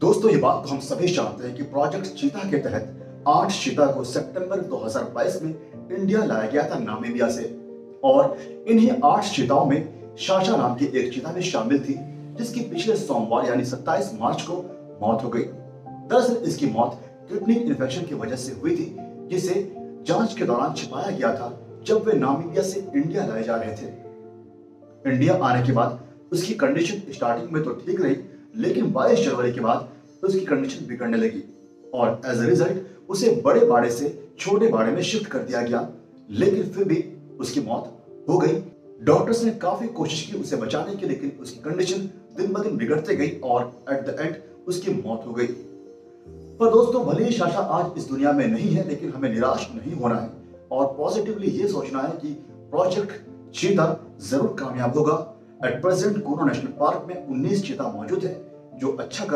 दोस्तों, ये बात तो हम सभी जानते हैं कि प्रोजेक्ट चीता के तहत आठ चीता को सितंबर 2022 में इंडिया लाया गया था नामीबिया से। और इन्हीं आठ चीताओं में शाशा नाम की एक चीता भी शामिल थी, जिसकी पिछले सोमवार यानी 27 मार्च को मौत हो गई। दरअसल इसकी मौत किडनी इन्फेक्शन की वजह से हुई थी, जिसे जाँच के दौरान छिपाया गया था जब वे नामीबिया से इंडिया लाए जा रहे थे। इंडिया आने के बाद उसकी कंडीशन स्टार्टिंग में तो ठीक रही लेकिन 22 जनवरी के बाद उसकी कंडीशन बिगड़ने लगी और एज ए रिज़ल्ट उसे बड़े बाड़े से छोटे बाड़े में शिफ्ट कर दिया गया। लेकिन फिर भी उसकी मौत हो गई। डॉक्टर्स ने काफ़ी कोशिश की उसे बचाने की, लेकिन उसकी कंडीशन दिन ब दिन बिगड़ते गई और एट द एंड उसकी मौत हो गई। पर दोस्तों, भले ही शाशा आज इस दुनिया में नहीं है, लेकिन हमें निराश नहीं होना है। और पॉजिटिवली ये सोचना है कि प्रोजेक्ट चीता ज़रूर कामयाब होगा। At present Kuno national park में 19 चीता मौजूद है जो अच्छा कर